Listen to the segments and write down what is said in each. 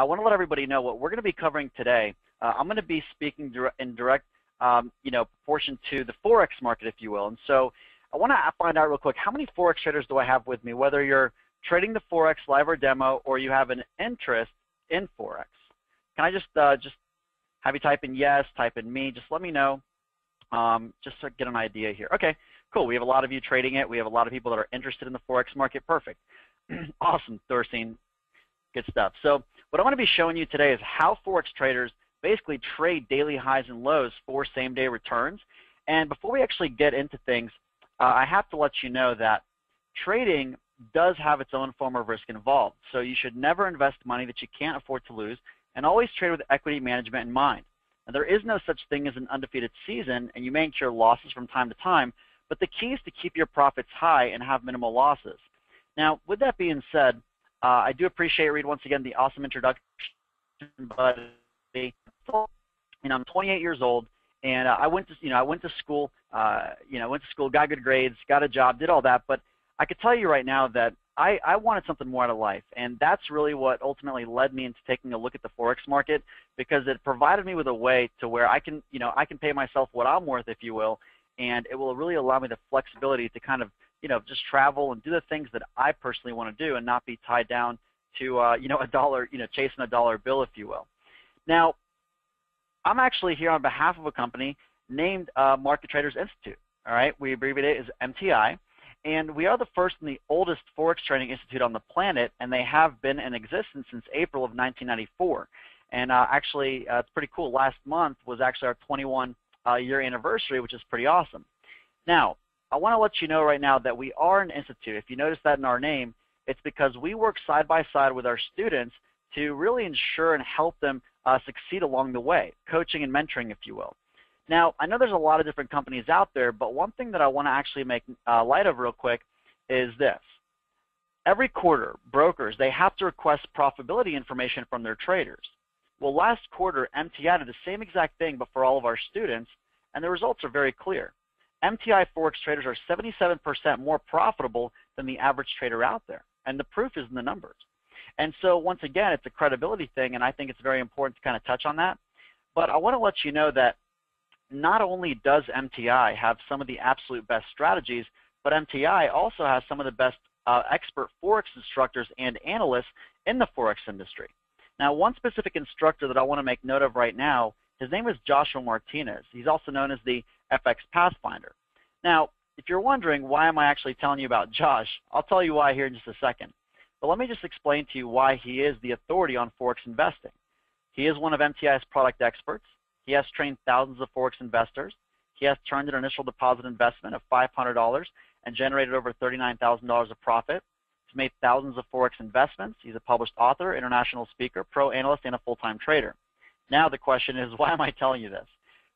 I want to let everybody know what we're going to be covering today. Uh, I'm going to be speaking in direct, um, you know, proportion to the forex market, if you will. And so I want to find out real quick how many forex traders do I have with me, whether you're trading the forex live or demo, or you have an interest in forex. Can I just uh, just have you type in yes, type in me, just let me know, um, just to get an idea here. Okay, cool. We have a lot of you trading it. We have a lot of people that are interested in the forex market. Perfect. awesome, Thorstein. Good stuff. So what I want to be showing you today is how forex traders basically trade daily highs and lows for same-day returns. And before we actually get into things, uh, I have to let you know that trading does have its own form of risk involved. So you should never invest money that you can't afford to lose and always trade with equity management in mind. Now, there is no such thing as an undefeated season, and you may incur losses from time to time, but the key is to keep your profits high and have minimal losses. Now, with that being said, uh, I do appreciate, Reed, once again, the awesome introduction, buddy. You know, I'm 28 years old, and uh, I went to, you know, I went to school, uh, you know, went to school, got good grades, got a job, did all that, but I could tell you right now that I, I wanted something more out of life, and that's really what ultimately led me into taking a look at the forex market because it provided me with a way to where I can, you know, I can pay myself what I'm worth, if you will, and it will really allow me the flexibility to kind of, you know, just travel and do the things that I personally want to do and not be tied down to, uh, you know, a dollar, you know, chasing a dollar bill, if you will. Now, I'm actually here on behalf of a company named uh, Market Traders Institute. All right, we abbreviate it as MTI. And we are the first and the oldest Forex Trading Institute on the planet, and they have been in existence since April of 1994. And uh, actually, uh, it's pretty cool. Last month was actually our 21 uh, year anniversary, which is pretty awesome. Now, I want to let you know right now that we are an institute. If you notice that in our name, it's because we work side by side with our students to really ensure and help them uh, succeed along the way, coaching and mentoring, if you will. Now, I know there's a lot of different companies out there, but one thing that I want to actually make uh, light of real quick is this. Every quarter, brokers, they have to request profitability information from their traders. Well, last quarter, MTI did the same exact thing, but for all of our students, and the results are very clear. MTI Forex traders are 77% more profitable than the average trader out there, and the proof is in the numbers. And so once again, it's a credibility thing, and I think it's very important to kind of touch on that. But I want to let you know that not only does MTI have some of the absolute best strategies, but MTI also has some of the best uh, expert Forex instructors and analysts in the Forex industry. Now, one specific instructor that I want to make note of right now, his name is Joshua Martinez. He's also known as the FX Pathfinder. Now, if you're wondering why am I actually telling you about Josh, I'll tell you why here in just a second. But let me just explain to you why he is the authority on Forex investing. He is one of MTI's product experts. He has trained thousands of Forex investors. He has turned an initial deposit investment of $500 and generated over $39,000 of profit. He's made thousands of Forex investments. He's a published author, international speaker, pro analyst, and a full-time trader. Now the question is, why am I telling you this?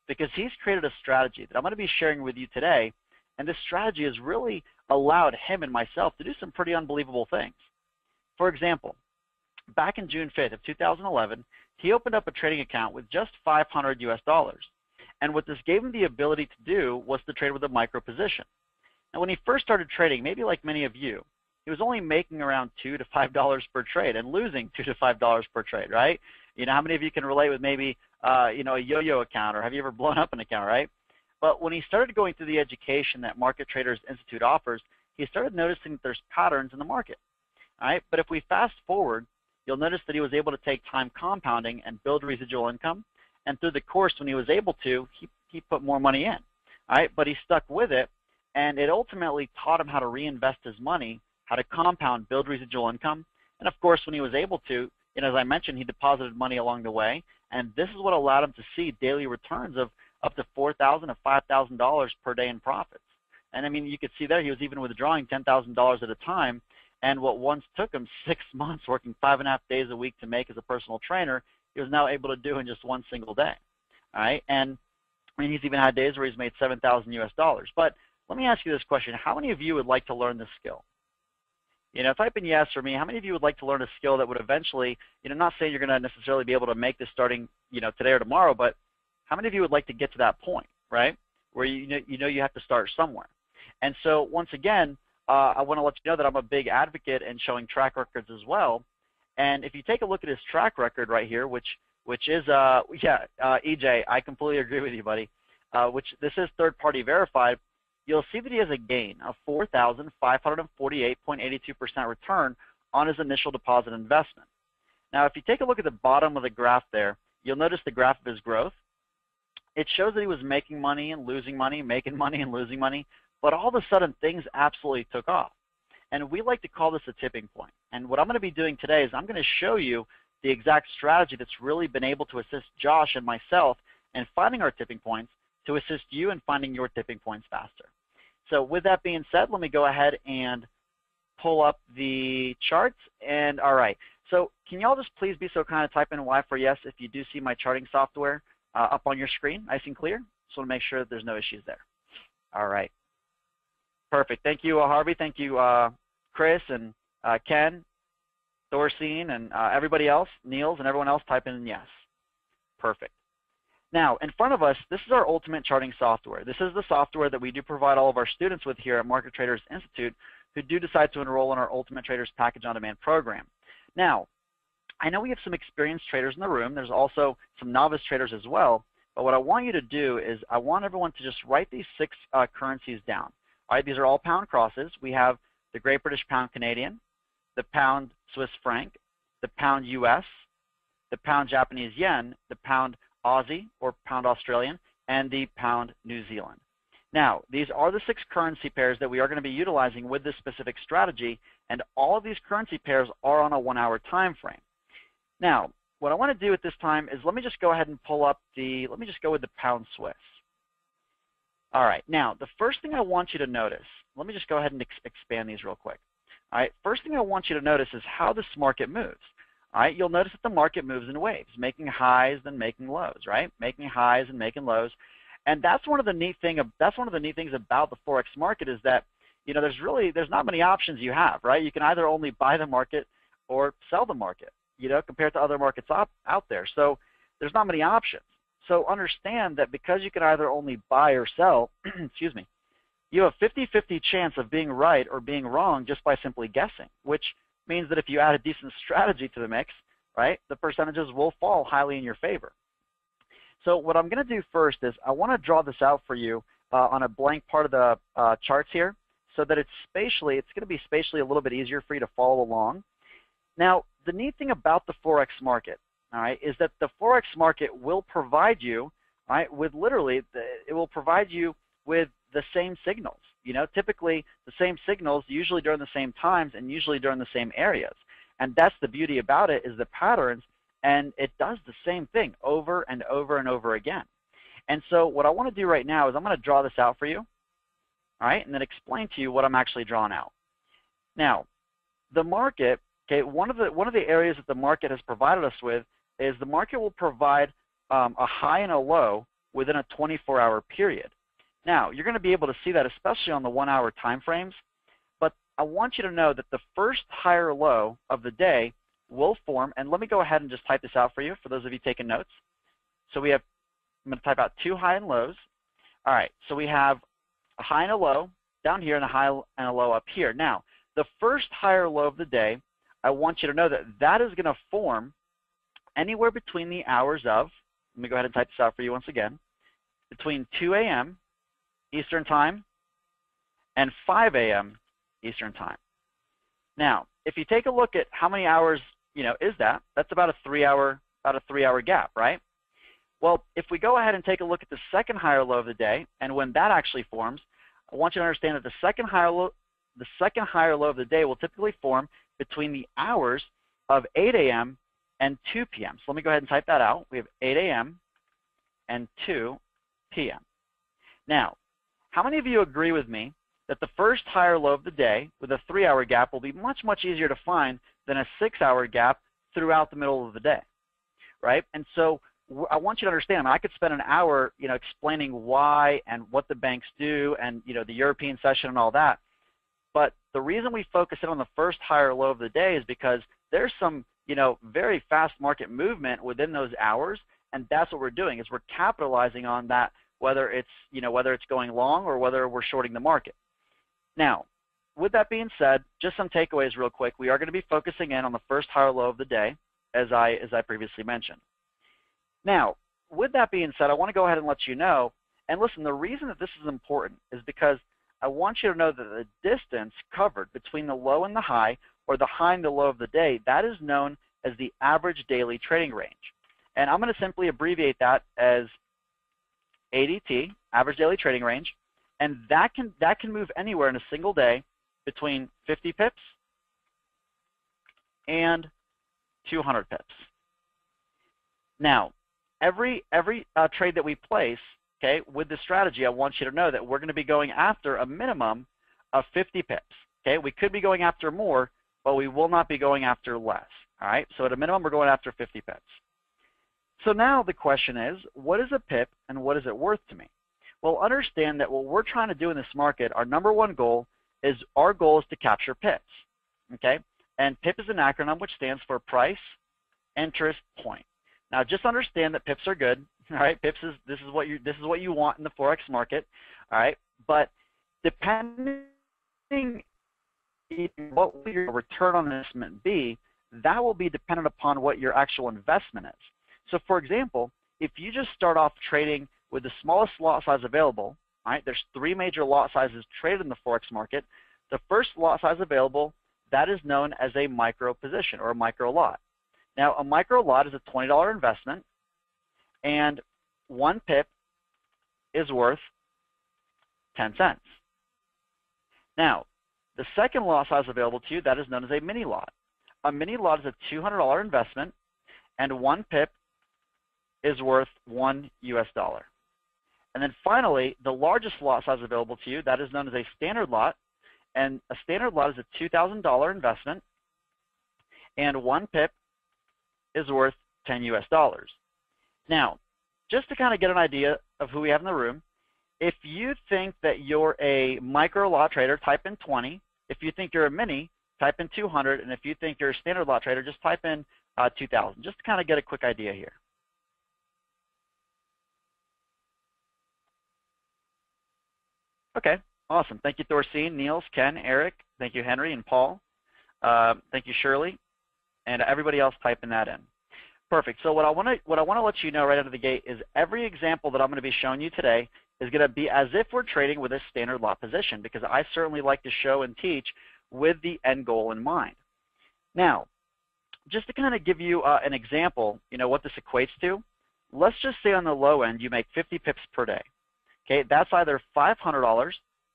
Because he's created a strategy that I'm going to be sharing with you today, and this strategy has really allowed him and myself to do some pretty unbelievable things. For example, back in June 5th of 2011, he opened up a trading account with just 500 US dollars. And what this gave him the ability to do was to trade with a micro position. Now, when he first started trading, maybe like many of you, he was only making around two to five dollars per trade and losing two to five dollars per trade, right? You know, how many of you can relate with maybe uh, you know a yo-yo account, or have you ever blown up an account, right? But when he started going through the education that Market Traders Institute offers, he started noticing that there's patterns in the market. All right, but if we fast forward you'll notice that he was able to take time compounding and build residual income. And through the course, when he was able to, he, he put more money in. All right, but he stuck with it, and it ultimately taught him how to reinvest his money, how to compound, build residual income. And of course, when he was able to, and as I mentioned, he deposited money along the way, and this is what allowed him to see daily returns of up to $4,000 to $5,000 per day in profits. And I mean, you could see there he was even withdrawing $10,000 at a time, and what once took him six months working five and a half days a week to make as a personal trainer, he was now able to do in just one single day. All right, and I mean he's even had days where he's made seven thousand U.S. dollars. But let me ask you this question: How many of you would like to learn this skill? You know, type in yes for me. How many of you would like to learn a skill that would eventually, you know, not saying you're going to necessarily be able to make this starting, you know, today or tomorrow, but how many of you would like to get to that point, right? Where you know you know you have to start somewhere. And so once again, uh, I want to let you know that I'm a big advocate in showing track records as well. And if you take a look at his track record right here, which which is uh yeah uh, EJ, I completely agree with you, buddy. Uh, which this is third-party verified. You'll see that he has a gain of 4,548.82% return on his initial deposit investment. Now, if you take a look at the bottom of the graph there, you'll notice the graph of his growth. It shows that he was making money and losing money, making money and losing money, but all of a sudden things absolutely took off. And we like to call this a tipping point. And what I'm going to be doing today is I'm going to show you the exact strategy that's really been able to assist Josh and myself in finding our tipping points to assist you in finding your tipping points faster. So with that being said, let me go ahead and pull up the charts. And all right, so can y'all just please be so kind of type in Y for yes if you do see my charting software uh, up on your screen, nice and clear. Just want to make sure that there's no issues there. All right. Perfect. Thank you, uh, Harvey. Thank you, uh, Chris and uh, Ken, Thorstein, and uh, everybody else, Niels, and everyone else type in yes. Perfect. Now, in front of us, this is our ultimate charting software. This is the software that we do provide all of our students with here at Market Traders Institute who do decide to enroll in our Ultimate Traders Package on Demand program. Now, I know we have some experienced traders in the room. There's also some novice traders as well. But what I want you to do is I want everyone to just write these six uh, currencies down. All right, these are all pound crosses. We have the Great British Pound Canadian, the Pound Swiss Franc, the Pound US, the Pound Japanese Yen, the Pound Aussie or pound Australian, and the pound New Zealand. Now, these are the six currency pairs that we are going to be utilizing with this specific strategy, and all of these currency pairs are on a one-hour time frame. Now, what I want to do at this time is let me just go ahead and pull up the, let me just go with the pound Swiss. All right, now the first thing I want you to notice, let me just go ahead and ex expand these real quick. All right, first thing I want you to notice is how this market moves. Right, you'll notice that the market moves in waves, making highs then making lows, right? Making highs and making lows. And that's one of the neat thing of, that's one of the neat things about the forex market is that you know there's really there's not many options you have, right? You can either only buy the market or sell the market, you know, compared to other markets op, out there. So there's not many options. So understand that because you can either only buy or sell, excuse me, you have a 50-50 chance of being right or being wrong just by simply guessing, which means that if you add a decent strategy to the mix, right, the percentages will fall highly in your favor. So what I'm going to do first is I want to draw this out for you uh, on a blank part of the uh, charts here so that it's spatially, it's going to be spatially a little bit easier for you to follow along. Now, the neat thing about the Forex market, all right, is that the Forex market will provide you, right, with literally, the, it will provide you with the same signals. You know, typically the same signals, usually during the same times and usually during the same areas. And that's the beauty about it is the patterns, and it does the same thing over and over and over again. And so what I want to do right now is I'm going to draw this out for you, all right, and then explain to you what I'm actually drawing out. Now, the market, okay, one of the one of the areas that the market has provided us with is the market will provide um, a high and a low within a 24-hour period. Now, you're going to be able to see that especially on the one-hour time frames, but I want you to know that the first higher low of the day will form, and let me go ahead and just type this out for you, for those of you taking notes. So we have, I'm going to type out two high and lows. All right, so we have a high and a low down here and a high and a low up here. Now, the first higher low of the day, I want you to know that that is going to form anywhere between the hours of, let me go ahead and type this out for you once again, between 2 a.m. Eastern Time and 5 a.m. Eastern Time. Now, if you take a look at how many hours, you know, is that? That's about a three-hour, about a three-hour gap, right? Well, if we go ahead and take a look at the second higher low of the day, and when that actually forms, I want you to understand that the second higher low, the second higher low of the day will typically form between the hours of 8 a.m. and 2 p.m. So let me go ahead and type that out. We have 8 a.m. and 2 p.m. Now, how many of you agree with me that the first higher low of the day with a three-hour gap will be much, much easier to find than a six-hour gap throughout the middle of the day, right? And so I want you to understand, I mean, I could spend an hour, you know, explaining why and what the banks do and, you know, the European session and all that. But the reason we focus in on the first higher low of the day is because there's some, you know, very fast market movement within those hours, and that's what we're doing is we're capitalizing on that whether it's, you know, whether it's going long or whether we're shorting the market. Now, with that being said, just some takeaways real quick. We are going to be focusing in on the first higher low of the day, as I, as I previously mentioned. Now, with that being said, I want to go ahead and let you know, and listen, the reason that this is important is because I want you to know that the distance covered between the low and the high, or the high and the low of the day, that is known as the average daily trading range. And I'm going to simply abbreviate that as ADT, average daily trading range, and that can, that can move anywhere in a single day between 50 pips and 200 pips. Now, every, every uh, trade that we place, okay, with this strategy, I want you to know that we're going to be going after a minimum of 50 pips. Okay, we could be going after more, but we will not be going after less. All right, so at a minimum, we're going after 50 pips. So now the question is, what is a pip and what is it worth to me? Well, understand that what we're trying to do in this market, our number one goal is our goal is to capture pips. Okay, and PIP is an acronym which stands for price, interest, point. Now, just understand that pips are good. All right, pips is this is what you this is what you want in the forex market. All right, but depending what your return on investment be, that will be dependent upon what your actual investment is. So for example, if you just start off trading with the smallest lot size available, right, there's three major lot sizes traded in the Forex market. The first lot size available, that is known as a micro position or a micro lot. Now a micro lot is a $20 investment and one pip is worth 10 cents. Now, the second lot size available to you, that is known as a mini lot. A mini lot is a $200 investment, and one pip is worth one US dollar. And then finally, the largest lot size available to you, that is known as a standard lot. And a standard lot is a $2,000 investment, and one pip is worth 10 US dollars. Now, just to kind of get an idea of who we have in the room, if you think that you're a micro lot trader, type in 20. If you think you're a mini, type in 200. And if you think you're a standard lot trader, just type in uh, 2000, just to kind of get a quick idea here. Okay, awesome. Thank you, Thorstein, Niels, Ken, Eric. Thank you, Henry and Paul. Uh, thank you, Shirley, and everybody else typing that in. Perfect. So what I want to what I want to let you know right out of the gate is every example that I'm going to be showing you today is going to be as if we're trading with a standard lot position because I certainly like to show and teach with the end goal in mind. Now, just to kind of give you uh, an example, you know what this equates to. Let's just say on the low end you make 50 pips per day. Okay, that's either $500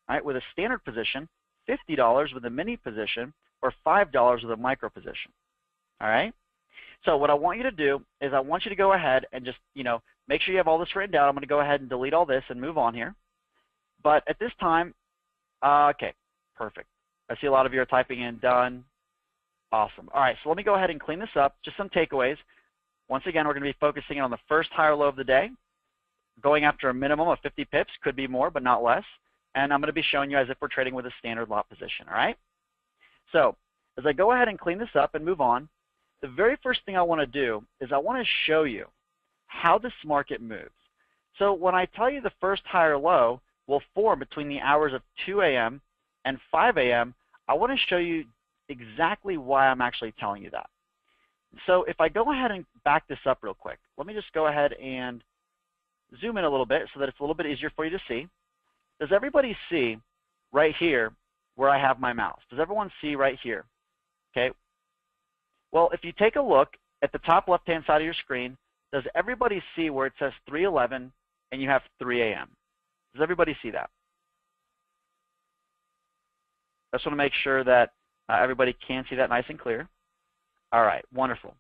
right, with a standard position, $50 with a mini position, or $5 with a micro position. All right. So what I want you to do is I want you to go ahead and just you know make sure you have all this written down. I'm going to go ahead and delete all this and move on here. But at this time, uh, okay, perfect. I see a lot of you are typing in done. Awesome. All right, so let me go ahead and clean this up. Just some takeaways. Once again, we're going to be focusing on the first higher low of the day going after a minimum of 50 pips, could be more, but not less. And I'm going to be showing you as if we're trading with a standard lot position, all right? So as I go ahead and clean this up and move on, the very first thing I want to do is I want to show you how this market moves. So when I tell you the first higher low will form between the hours of 2 a.m. and 5 a.m., I want to show you exactly why I'm actually telling you that. So if I go ahead and back this up real quick, let me just go ahead and zoom in a little bit so that it's a little bit easier for you to see. Does everybody see right here where I have my mouse? Does everyone see right here? Okay. Well, if you take a look at the top left-hand side of your screen, does everybody see where it says 311 and you have 3 a.m.? Does everybody see that? I just want to make sure that uh, everybody can see that nice and clear. All right, wonderful.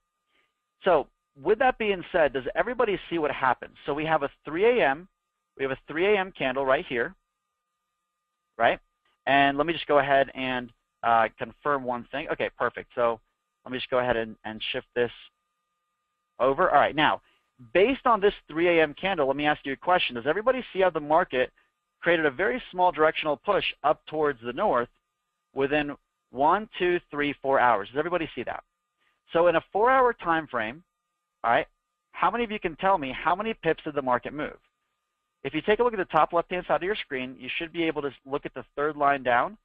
So with that being said, does everybody see what happens? So we have a 3 a.m. We have a 3 a.m. candle right here, right? And let me just go ahead and uh, confirm one thing. Okay, perfect. So let me just go ahead and, and shift this over. All right, now, based on this 3 a.m. candle, let me ask you a question. Does everybody see how the market created a very small directional push up towards the north within one, two, three, four hours? Does everybody see that? So in a four-hour time frame, all right, how many of you can tell me how many pips did the market move? If you take a look at the top left-hand side of your screen, you should be able to look at the third line down.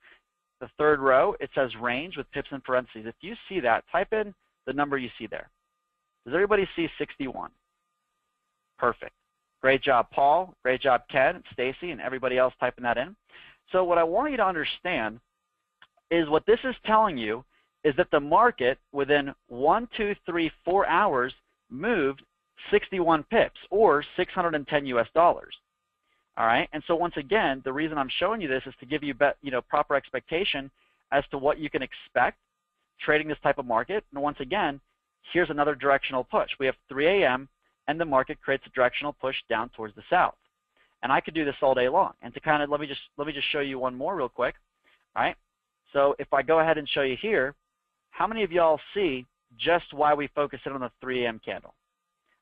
the third row, it says range with pips in parentheses. If you see that, type in the number you see there. Does everybody see 61? Perfect. Great job, Paul. Great job, Ken, Stacy, and everybody else typing that in. So what I want you to understand is what this is telling you is that the market within one, two, three, four hours moved 61 pips or 610 US dollars. All right, and so once again, the reason I'm showing you this is to give you, you know, proper expectation as to what you can expect trading this type of market. And once again, here's another directional push. We have 3 a.m. and the market creates a directional push down towards the south. And I could do this all day long. And to kind of let me just let me just show you one more real quick. All right. So if I go ahead and show you here, how many of y'all see just why we focus in on the 3 a.m. candle?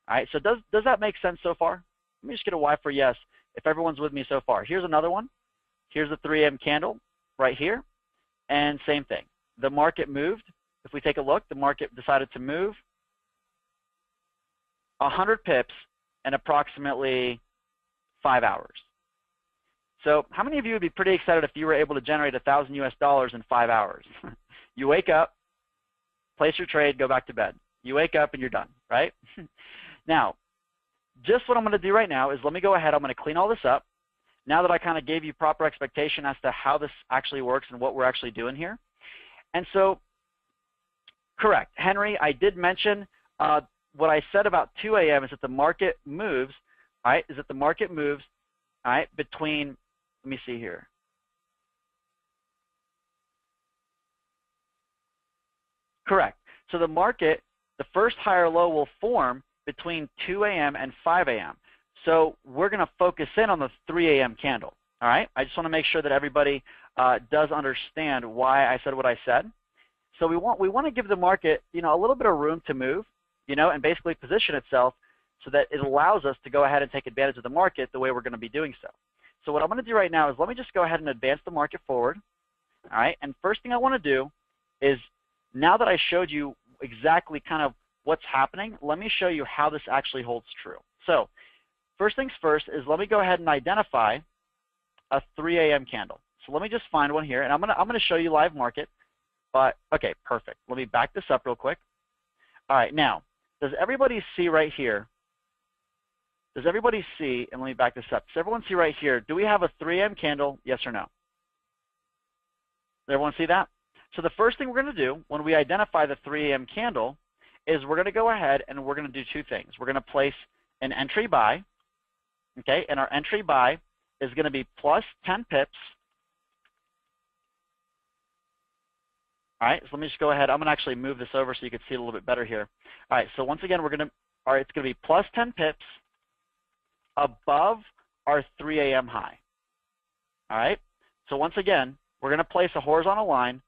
All right. So does does that make sense so far? Let me just get a Y for yes if everyone's with me so far. Here's another one. Here's the 3 a.m. candle right here. And same thing. The market moved. If we take a look, the market decided to move 100 pips in approximately five hours. So how many of you would be pretty excited if you were able to generate 1,000 US dollars in five hours? you wake up, place your trade, go back to bed. You wake up and you're done, right? now, just what I'm going to do right now is let me go ahead. I'm going to clean all this up. Now that I kind of gave you proper expectation as to how this actually works and what we're actually doing here. And so, correct, Henry, I did mention uh, what I said about 2 a.m. is that the market moves, right? Is that the market moves, all right, between, let me see here. Correct. So the market, the first higher low will form between 2 a.m. and 5 a.m. So we're going to focus in on the 3 a.m. candle. All right. I just want to make sure that everybody uh, does understand why I said what I said. So we want we want to give the market you know a little bit of room to move, you know, and basically position itself so that it allows us to go ahead and take advantage of the market the way we're going to be doing so. So what I'm going to do right now is let me just go ahead and advance the market forward. All right. And first thing I want to do is now that I showed you exactly kind of what's happening, let me show you how this actually holds true. So first things first is let me go ahead and identify a 3 a.m. candle. So let me just find one here, and I'm gonna I'm gonna show you live market. But okay, perfect. Let me back this up real quick. All right, now does everybody see right here? Does everybody see? And let me back this up. Does everyone see right here? Do we have a 3 a.m. candle? Yes or no? Does everyone see that? So the first thing we're going to do when we identify the 3 a.m. candle is we're going to go ahead and we're going to do two things. We're going to place an entry buy, okay, and our entry buy is going to be plus 10 pips. All right, so let me just go ahead. I'm going to actually move this over so you can see it a little bit better here. All right, so once again, we're going to, all right, it's going to be plus 10 pips above our 3 a.m. high. All right, so once again, we're going to place a horizontal line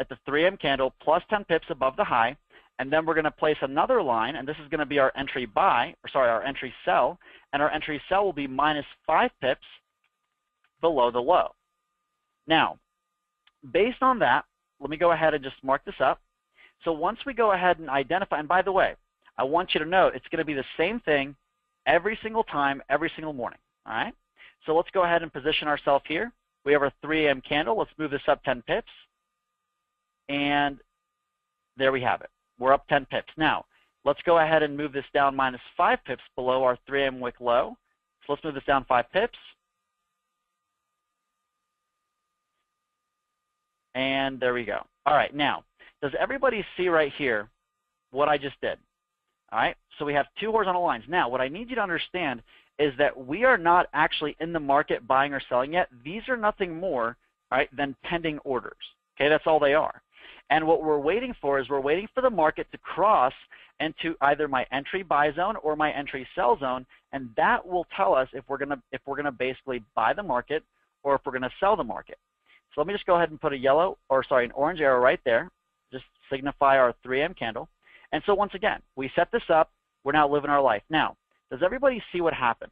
at the 3 a.m. candle plus 10 pips above the high and then we're going to place another line, and this is going to be our entry buy, or sorry, our entry sell, and our entry sell will be minus 5 pips below the low. Now, based on that, let me go ahead and just mark this up. So once we go ahead and identify, and by the way, I want you to know it's going to be the same thing every single time, every single morning. All right? So let's go ahead and position ourselves here. We have our 3 a.m. candle. Let's move this up 10 pips. And there we have it. We're up 10 pips. Now, let's go ahead and move this down minus 5 pips below our 3M wick low. So let's move this down 5 pips. And there we go. All right, now, does everybody see right here what I just did? All right, so we have two horizontal lines. Now, what I need you to understand is that we are not actually in the market buying or selling yet. These are nothing more right, than pending orders. Okay, that's all they are. And what we're waiting for is we're waiting for the market to cross into either my entry buy zone or my entry sell zone, and that will tell us if we're gonna if we're gonna basically buy the market or if we're gonna sell the market. So let me just go ahead and put a yellow or sorry an orange arrow right there, just signify our 3M candle. And so once again, we set this up. We're now living our life. Now, does everybody see what happened?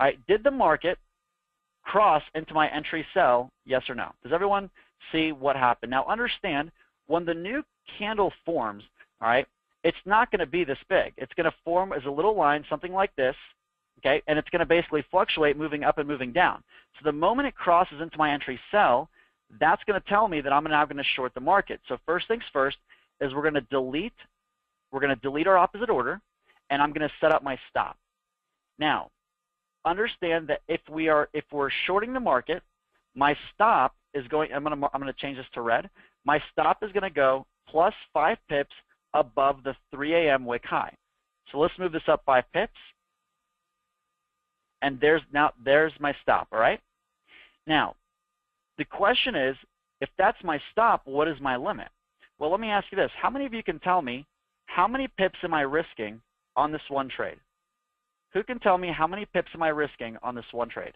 All right, did the market cross into my entry sell? Yes or no? Does everyone see what happened? Now understand when the new candle forms, all right, it's not going to be this big. It's going to form as a little line, something like this, okay, and it's going to basically fluctuate moving up and moving down. So the moment it crosses into my entry sell, that's going to tell me that I'm now going to short the market. So first things first is we're going to delete, we're going to delete our opposite order, and I'm going to set up my stop. Now, understand that if we are if we're shorting the market, my stop is going. I'm going to I'm going to change this to red. My stop is going to go plus five pips above the 3 a.m. wick high. So let's move this up five pips. And there's now there's my stop. All right. Now, the question is, if that's my stop, what is my limit? Well, let me ask you this: How many of you can tell me how many pips am I risking on this one trade? Who can tell me how many pips am I risking on this one trade?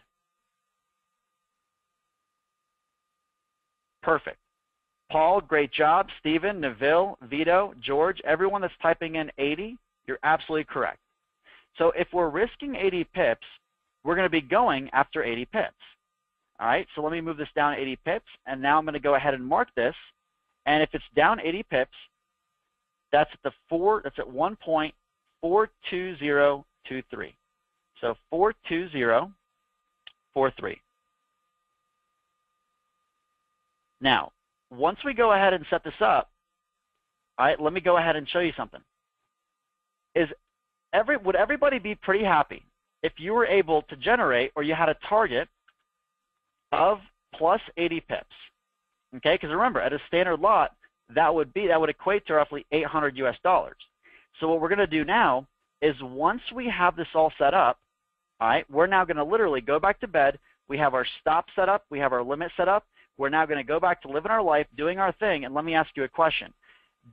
Perfect. Paul, great job. Stephen, Neville, Vito, George, everyone that's typing in 80, you're absolutely correct. So if we're risking 80 pips, we're going to be going after 80 pips. All right, so let me move this down 80 pips, and now I'm going to go ahead and mark this. And if it's down 80 pips, that's at the four. That's at 1.420 two, three. So 42043. Now, once we go ahead and set this up, all right, let me go ahead and show you something. Is every would everybody be pretty happy if you were able to generate or you had a target of plus 80 pips? Okay, because remember, at a standard lot, that would be that would equate to roughly 800 US dollars. So what we're going to do now is once we have this all set up, all right, we're now going to literally go back to bed. We have our stop set up. We have our limit set up. We're now going to go back to living our life, doing our thing. And let me ask you a question.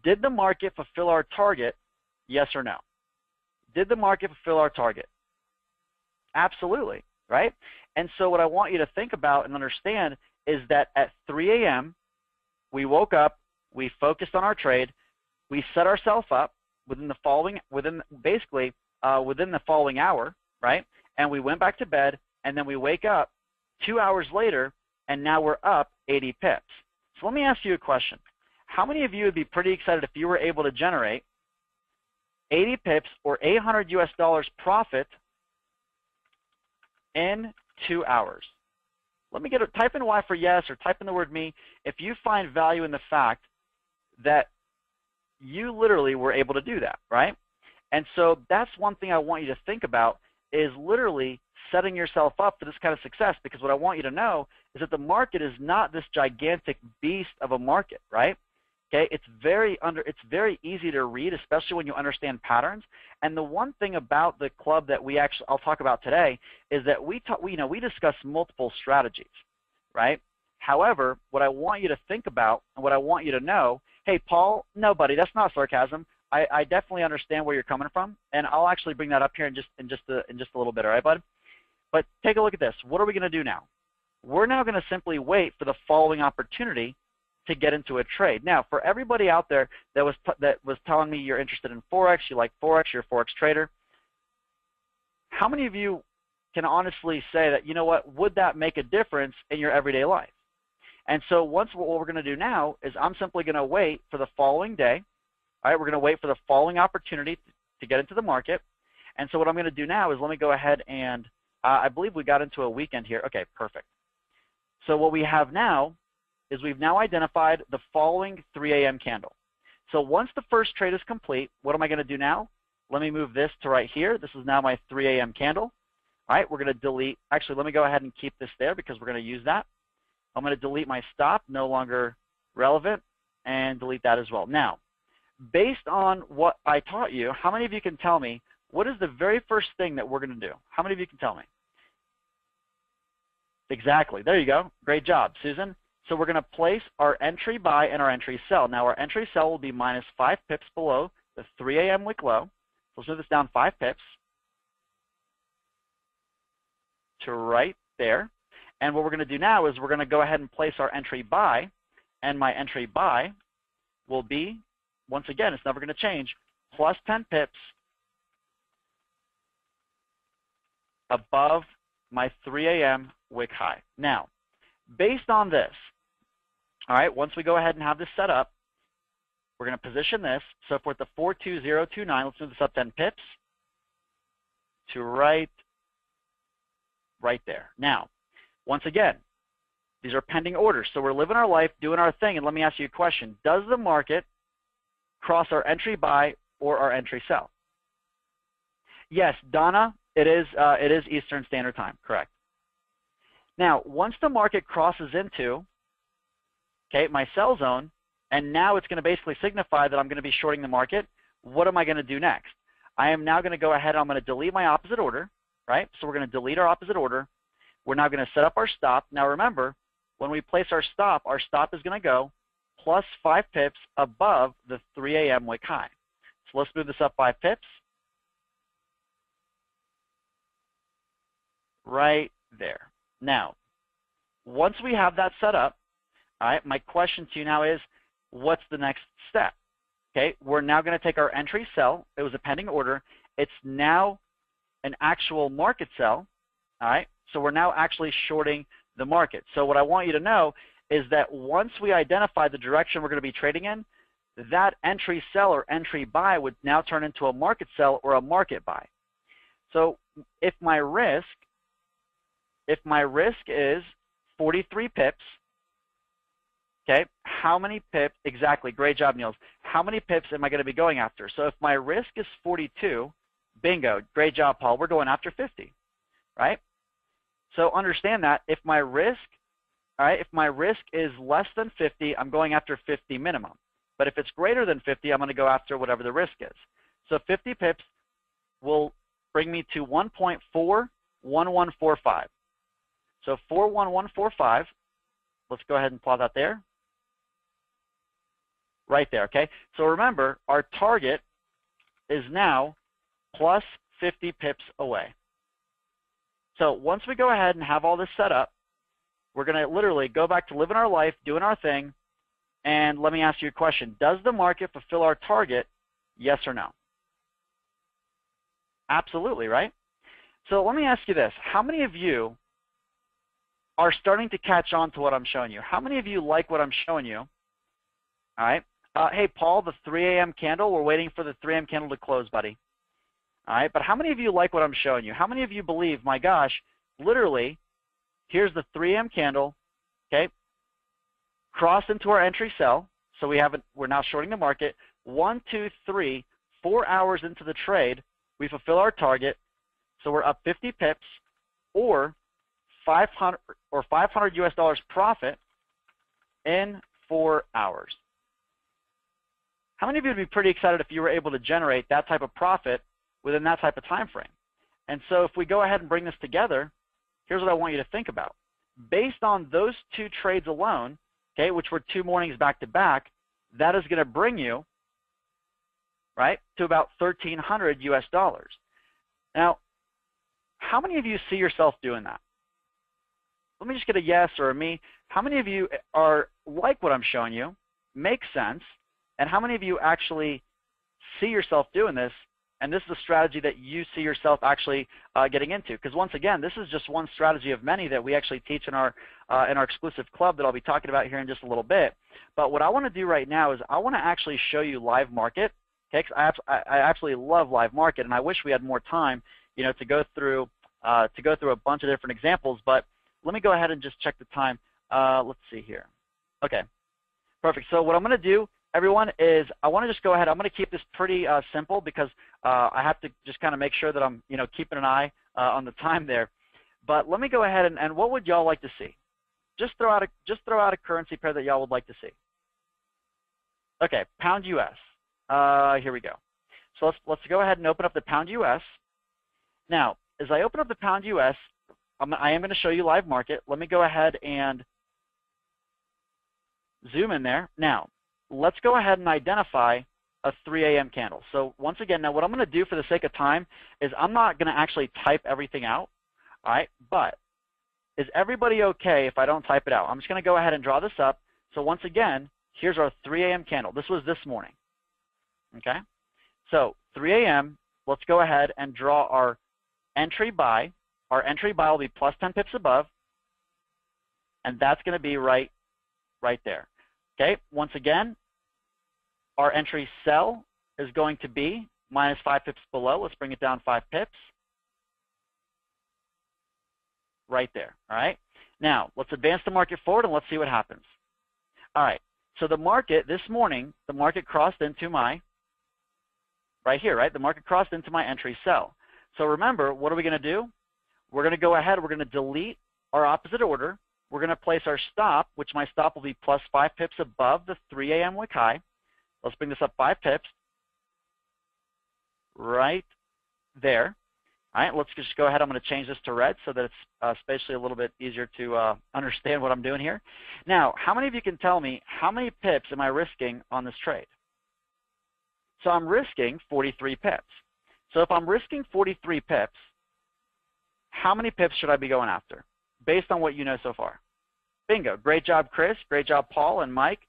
Did the market fulfill our target? Yes or no? Did the market fulfill our target? Absolutely, right? And so what I want you to think about and understand is that at 3 a.m., we woke up, we focused on our trade, we set ourselves up, within the following within basically uh, within the following hour, right? And we went back to bed, and then we wake up two hours later, and now we're up 80 pips. So let me ask you a question: How many of you would be pretty excited if you were able to generate 80 pips or 800 US dollars profit in two hours? Let me get a type in Y for yes or type in the word me if you find value in the fact that you literally were able to do that, right? And so that's one thing I want you to think about is literally setting yourself up for this kind of success because what I want you to know is that the market is not this gigantic beast of a market, right? Okay, it's very under it's very easy to read, especially when you understand patterns. And the one thing about the club that we actually I'll talk about today is that we talk we you know we discuss multiple strategies, right? However, what I want you to think about and what I want you to know hey, Paul, no, buddy, that's not sarcasm. I, I definitely understand where you're coming from, and I'll actually bring that up here in just in just a, in just a little bit, all right, bud? But take a look at this. What are we going to do now? We're now going to simply wait for the following opportunity to get into a trade. Now, for everybody out there that was that was telling me you're interested in forex, you like forex, you're a forex trader. How many of you can honestly say that you know what? Would that make a difference in your everyday life? And so once what we're going to do now is I'm simply going to wait for the following day. All right, we're going to wait for the following opportunity to get into the market. And so what I'm going to do now is let me go ahead and uh, I believe we got into a weekend here. Okay, perfect. So what we have now is we've now identified the following 3 a.m. candle. So once the first trade is complete, what am I going to do now? Let me move this to right here. This is now my 3 a.m. candle. All right, we're going to delete. Actually, let me go ahead and keep this there because we're going to use that. I'm going to delete my stop, no longer relevant, and delete that as well. Now, based on what I taught you, how many of you can tell me what is the very first thing that we're going to do? How many of you can tell me? Exactly. There you go. Great job, Susan. So we're going to place our entry buy and our entry sell. Now our entry sell will be minus 5 pips below the 3 a.m. wick low. So let's move this down 5 pips to right there. And what we're going to do now is we're going to go ahead and place our entry buy, and my entry buy will be, once again, it's never going to change, plus 10 pips above my 3 a.m. wick high. Now, based on this, all right, once we go ahead and have this set up, we're going to position this. So if we're at the 42029, let's move this up 10 pips to right, right there. Now, once again, These are pending orders. So we're living our life, doing our thing, and let me ask you a question. Does the market cross our entry buy or our entry sell? Yes, Donna, it is, uh, it is Eastern Standard Time, correct. Now, once the market crosses into okay, my sell zone, and now it's going to basically signify that I'm going to be shorting the market, what am I going to do next? I am now going to go ahead and I'm going to delete my opposite order, right? So we're going to delete our opposite order. We're now going to set up our stop. Now remember, when we place our stop, our stop is going to go plus 5 pips above the 3 a.m. wick high. So let's move this up 5 pips. Right there. Now, once we have that set up, all right, my question to you now is, what's the next step? Okay, we're now going to take our entry sell. It was a pending order. It's now an actual market sell. All right, so we're now actually shorting the market. So what I want you to know is that once we identify the direction we're going to be trading in, that entry sell or entry buy would now turn into a market sell or a market buy. So if my risk, if my risk is 43 pips, okay, how many pips, exactly, great job, Niels. How many pips am I going to be going after? So if my risk is 42, bingo, great job, Paul, we're going after 50, right? So understand that if my risk, all right, if my risk is less than 50, I'm going after 50 minimum. But if it's greater than 50, I'm going to go after whatever the risk is. So 50 pips will bring me to 1.41145. So 41145, let's go ahead and plot that there. Right there, okay? So remember, our target is now plus 50 pips away. So once we go ahead and have all this set up, we're going to literally go back to living our life, doing our thing, and let me ask you a question. Does the market fulfill our target, yes or no? Absolutely, right? So let me ask you this. How many of you are starting to catch on to what I'm showing you? How many of you like what I'm showing you? All right. Uh, hey, Paul, the 3 a.m. candle, we're waiting for the 3 a.m. candle to close, buddy. All right, but how many of you like what I'm showing you? How many of you believe, my gosh, literally, here's the 3 a.m. candle, okay, cross into our entry sell, so we haven't, we're now shorting the market. One, two, three, four hours into the trade, we fulfill our target, so we're up 50 pips, or 500 or 500 US dollars profit in four hours. How many of you would be pretty excited if you were able to generate that type of profit within that type of time frame. And so if we go ahead and bring this together, here's what I want you to think about. Based on those two trades alone, okay, which were two mornings back to back, that is going to bring you, right, to about 1,300 US dollars. Now, how many of you see yourself doing that? Let me just get a yes or a me. How many of you are like what I'm showing you, makes sense, and how many of you actually see yourself doing this and this is a strategy that you see yourself actually uh, getting into. Because once again, this is just one strategy of many that we actually teach in our uh, in our exclusive club that I'll be talking about here in just a little bit. But what I want to do right now is I want to actually show you live market. Okay, I, I absolutely love live market, and I wish we had more time, you know, to go through uh, to go through a bunch of different examples. But let me go ahead and just check the time. Uh, let's see here. Okay, perfect. So what I'm going to do everyone, is I want to just go ahead. I'm going to keep this pretty uh, simple because uh, I have to just kind of make sure that I'm, you know, keeping an eye uh, on the time there. But let me go ahead and, and what would y'all like to see? Just throw out a just throw out a currency pair that y'all would like to see. Okay, pound US. Uh, here we go. So let's let's go ahead and open up the pound US. Now, as I open up the pound US, I'm, I am going to show you live market. Let me go ahead and zoom in there. Now, let's go ahead and identify a 3 a.m. candle. So once again, now what I'm going to do for the sake of time is I'm not going to actually type everything out, all right? But is everybody okay if I don't type it out? I'm just going to go ahead and draw this up. So once again, here's our 3 a.m. candle. This was this morning, okay? So 3 a.m., let's go ahead and draw our entry buy. Our entry buy will be plus 10 pips above, and that's going to be right, right there. Okay, once again, our entry sell is going to be minus 5 pips below. Let's bring it down 5 pips. Right there, all right? Now, let's advance the market forward and let's see what happens. All right, so the market this morning, the market crossed into my, right here, right? The market crossed into my entry sell. So remember, what are we going to do? We're going to go ahead, we're going to delete our opposite order. We're going to place our stop, which my stop will be plus 5 pips above the 3 a.m. wick high. Let's bring this up 5 pips. Right there. All right, let's just go ahead. I'm going to change this to red so that it's uh, spatially a little bit easier to uh, understand what I'm doing here. Now, how many of you can tell me how many pips am I risking on this trade? So I'm risking 43 pips. So if I'm risking 43 pips, how many pips should I be going after based on what you know so far? Bingo. Great job, Chris. Great job, Paul and Mike.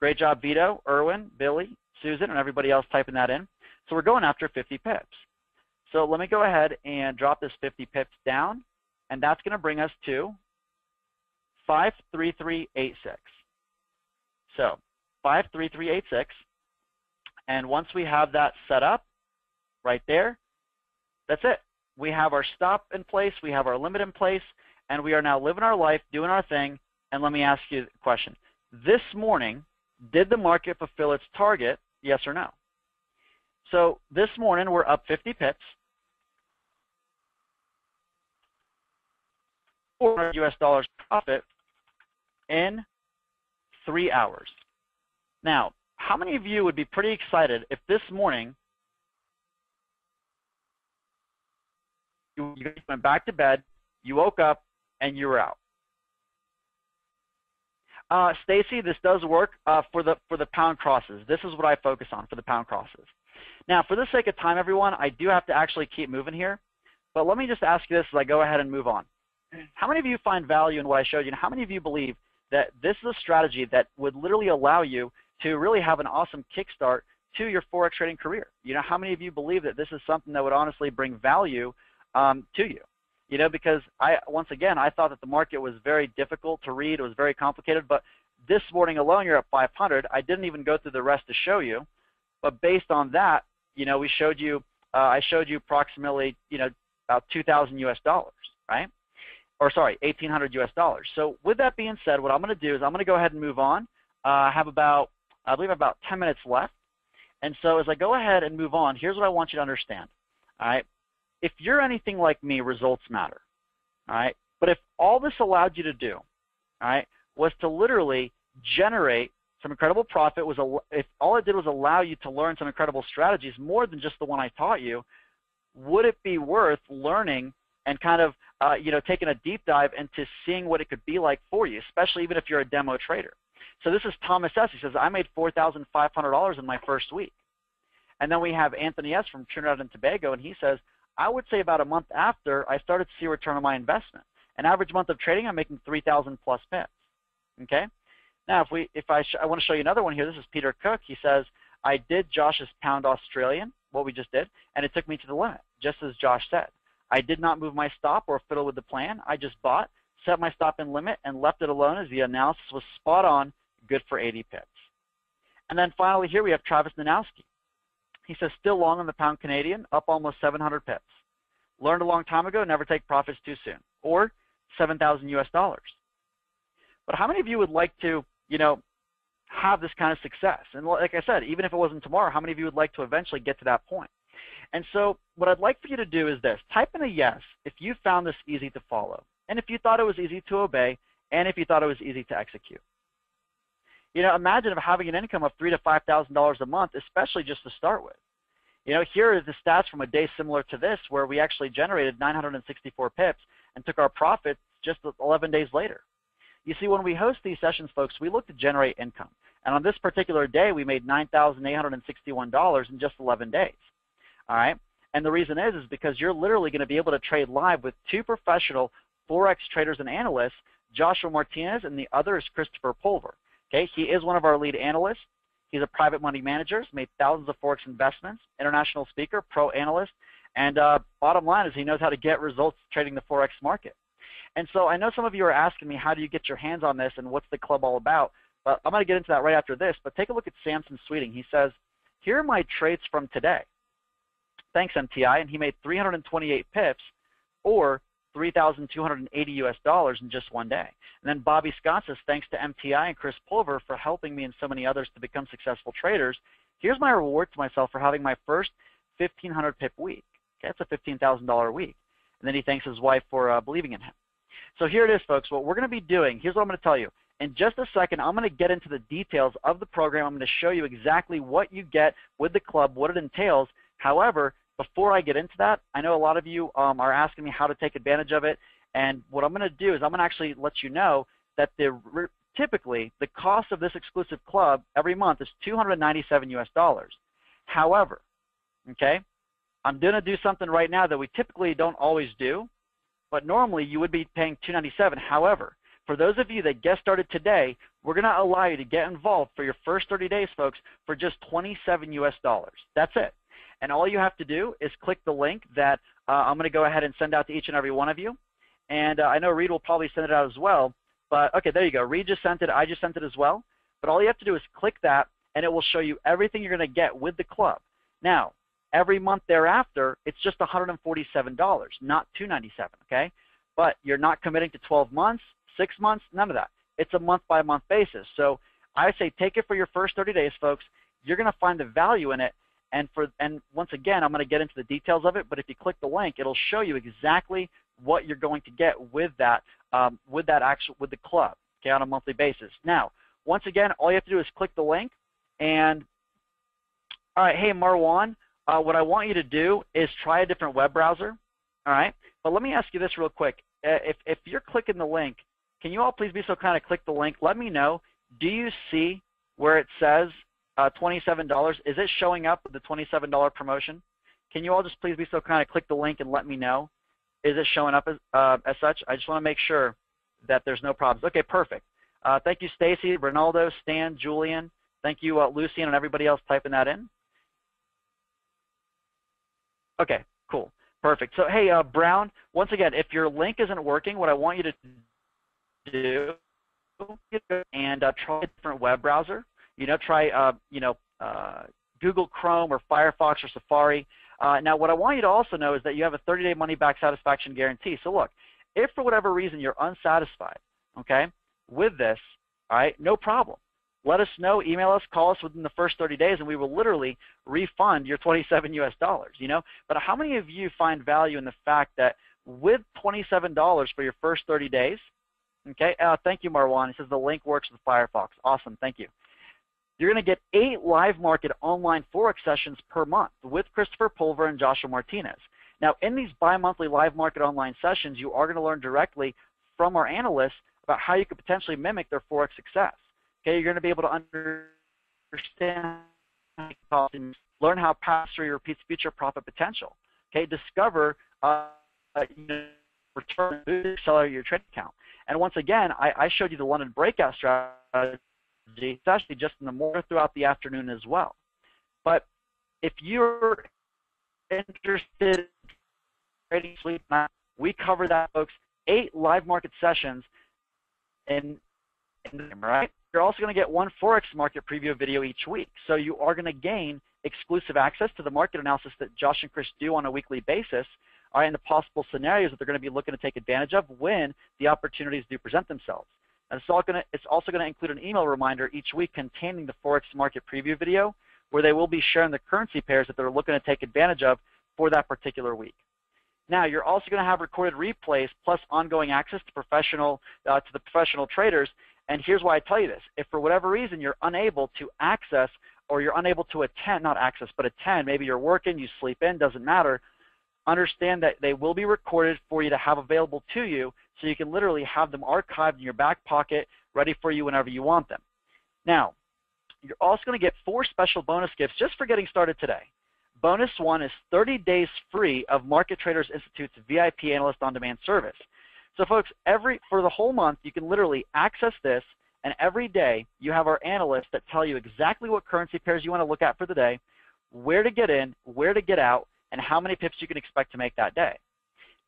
Great job, Vito, Erwin, Billy, Susan, and everybody else typing that in. So we're going after 50 pips. So let me go ahead and drop this 50 pips down, and that's going to bring us to 53386. So 53386, and once we have that set up right there, that's it. We have our stop in place, we have our limit in place, and we are now living our life, doing our thing. And let me ask you a question. This morning, did the market fulfill its target, yes or no? So this morning, we're up 50 pips. 400 US dollars profit in three hours. Now, how many of you would be pretty excited if this morning you, went back to bed, you woke up, and you were out? Uh, Stacy, this does work uh, for the for the pound crosses. This is what I focus on for the pound crosses. Now, for the sake of time, everyone, I do have to actually keep moving here. But let me just ask you this as I go ahead and move on. How many of you find value in what I showed you? And how many of you believe that this is a strategy that would literally allow you to really have an awesome kickstart to your Forex trading career? You know, how many of you believe that this is something that would honestly bring value um, to you? You know, because I, once again, I thought that the market was very difficult to read. It was very complicated. But this morning alone, you're at 500. I didn't even go through the rest to show you. But based on that, you know, we showed you, uh, I showed you approximately, you know, about 2,000 US dollars, right? Or sorry, 1,800 US dollars. So with that being said, what I'm going to do is I'm going to go ahead and move on. Uh, I have about, I believe about 10 minutes left. And so as I go ahead and move on, here's what I want you to understand. All right. If you're anything like me, results matter. All right. But if all this allowed you to do, all right, was to literally generate some incredible profit was if all it did was allow you to learn some incredible strategies more than just the one I taught you, would it be worth learning and kind of uh, you know taking a deep dive into seeing what it could be like for you, especially even if you're a demo trader? So this is Thomas S. He says I made four thousand five hundred dollars in my first week, and then we have Anthony S. from Trinidad and Tobago, and he says I would say about a month after I started to see a return on my investment. An average month of trading, I'm making 3,000 plus pips. Okay, now, if we, if I, I want to show you another one here. This is Peter Cook. He says, I did Josh's pound Australian, what we just did, and it took me to the limit, just as Josh said. I did not move my stop or fiddle with the plan. I just bought, set my stop in limit, and left it alone as the analysis was spot on, good for 80 pips. And then finally here we have Travis Nanowski. He says, still long on the pound Canadian, up almost 700 pips. Learned a long time ago, never take profits too soon. Or 7,000 US dollars. But how many of you would like to you know, have this kind of success. And like I said, even if it wasn't tomorrow, how many of you would like to eventually get to that point? And so what I'd like for you to do is this. Type in a yes if you found this easy to follow, and if you thought it was easy to obey, and if you thought it was easy to execute. You know, imagine if having an income of three to five thousand dollars a month, especially just to start with. You know, here are the stats from a day similar to this, where we actually generated 964 pips and took our profits just 11 days later. You see, when we host these sessions, folks, we look to generate income. And on this particular day, we made $9,861 in just 11 days. All right? And the reason is, is because you're literally going to be able to trade live with two professional Forex traders and analysts, Joshua Martinez, and the other is Christopher Pulver. Okay, he is one of our lead analysts. He's a private money manager. He's made thousands of Forex investments, international speaker, pro analyst, and uh, bottom line is he knows how to get results trading the Forex market. And so I know some of you are asking me, how do you get your hands on this and what's the club all about? But I'm going to get into that right after this. But take a look at Samson Sweeting. He says, here are my trades from today. Thanks, MTI. And he made 328 pips or 3,280 US dollars in just one day. And then Bobby Scott says, thanks to MTI and Chris Pulver for helping me and so many others to become successful traders. Here's my reward to myself for having my first 1,500 pip week. Okay, that's a $15,000 week. And then he thanks his wife for uh, believing in him. So here it is, folks. What we're going to be doing, here's what I'm going to tell you. In just a second, I'm going to get into the details of the program. I'm going to show you exactly what you get with the club, what it entails. However, before I get into that, I know a lot of you um, are asking me how to take advantage of it. And what I'm going to do is I'm going to actually let you know that the typically the cost of this exclusive club every month is 297 US dollars. However, okay, I'm going to do something right now that we typically don't always do, but normally you would be paying 297. However, for those of you that get started today, we're going to allow you to get involved for your first 30 days, folks, for just 27 US dollars. That's it. And all you have to do is click the link that uh, I'm going to go ahead and send out to each and every one of you. And uh, I know Reed will probably send it out as well. But okay, there you go. Reed just sent it. I just sent it as well. But all you have to do is click that, and it will show you everything you're going to get with the club. Now, every month thereafter, it's just $147, not 297. Okay, but you're not committing to 12 months, six months, none of that. It's a month by month basis. So I say take it for your first 30 days, folks. You're going to find the value in it, and for and once again, I'm going to get into the details of it. But if you click the link, it'll show you exactly what you're going to get with that um, with that actual with the club okay, on a monthly basis. Now, once again, all you have to do is click the link. And all right, hey Marwan, uh, what I want you to do is try a different web browser. All right, but let me ask you this real quick. Uh, if if you're clicking the link, can you all please be so kind of click the link? Let me know. Do you see where it says uh, $27. Is it showing up the $27 promotion? Can you all just please be so kind of click the link and let me know? Is it showing up as, uh, as such? I just want to make sure that there's no problems. Okay, perfect. Uh, thank you, Stacy, Ronaldo, Stan, Julian. Thank you, uh, Lucian, and everybody else typing that in. Okay, cool, perfect. So, hey, uh, Brown, once again, if your link isn't working, what I want you to do and uh, try a different web browser. You know, try uh, you know uh, Google Chrome or Firefox or Safari. Uh, now, what I want you to also know is that you have a 30-day money-back satisfaction guarantee. So look, if for whatever reason you're unsatisfied, okay, with this, all right, no problem. Let us know, email us, call us within the first 30 days, and we will literally refund your 27 US dollars. You know, but how many of you find value in the fact that with $27 for your first 30 days, okay? Uh, thank you, Marwan. He says the link works with Firefox. Awesome, thank you. You're going to get eight live market online Forex sessions per month with Christopher Pulver and Joshua Martinez. Now, in these bi-monthly live market online sessions, you are going to learn directly from our analysts about how you could potentially mimic their Forex success. Okay, you're going to be able to understand, learn how past history repeats future profit potential. Okay, discover uh, return, accelerate your trading account. And once again, I, I showed you the London breakout strategy especially just in the morning throughout the afternoon as well. But if you're interested in trading sleep we cover that, folks. Eight live market sessions, in, and right. You're also going to get one forex market preview video each week. So you are going to gain exclusive access to the market analysis that Josh and Chris do on a weekly basis, all right, and the possible scenarios that they're going to be looking to take advantage of when the opportunities do present themselves. And it's, gonna, it's also going to include an email reminder each week containing the Forex market preview video where they will be sharing the currency pairs that they're looking to take advantage of for that particular week. Now, you're also going to have recorded replays plus ongoing access to professional uh, to the professional traders. And here's why I tell you this: if for whatever reason you're unable to access or you're unable to attend, not access, but attend, maybe you're working, you sleep in, doesn't matter. Understand that they will be recorded for you to have available to you so you can literally have them archived in your back pocket, ready for you whenever you want them. Now, you're also going to get four special bonus gifts just for getting started today. Bonus one is 30 days free of Market Traders Institute's VIP Analyst on Demand service. So folks, every for the whole month, you can literally access this, and every day you have our analysts that tell you exactly what currency pairs you want to look at for the day, where to get in, where to get out, and how many pips you can expect to make that day.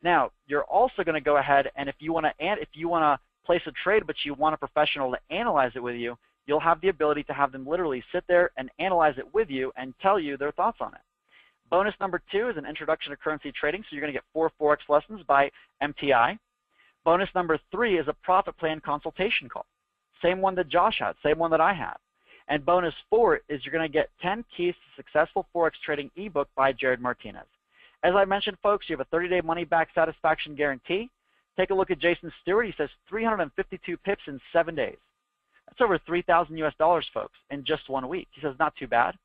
Now, you're also going to go ahead and if you want to if you want to place a trade but you want a professional to analyze it with you, you'll have the ability to have them literally sit there and analyze it with you and tell you their thoughts on it. Bonus number two is an introduction to currency trading, so you're going to get four Forex lessons by MTI. Bonus number three is a profit plan consultation call. Same one that Josh had, same one that I had. And bonus four is you're going to get 10 keys to successful Forex trading ebook by Jared Martinez. As I mentioned, folks, you have a 30-day money-back satisfaction guarantee. Take a look at Jason Stewart. He says 352 pips in seven days. That's over 3,000 US dollars, folks, in just one week. He says not too bad.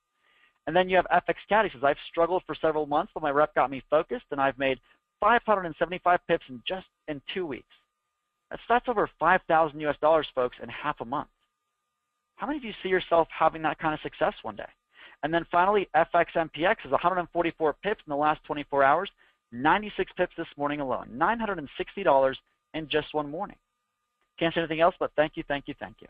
And then you have FX Cat. He says I've struggled for several months, but my rep got me focused, and I've made 575 pips in just in two weeks. That's, that's over 5,000 US dollars, folks, in half a month. How many of you see yourself having that kind of success one day? And then finally, FXMPX is 144 pips in the last 24 hours, 96 pips this morning alone, $960 in just one morning. Can't say anything else, but thank you, thank you, thank you.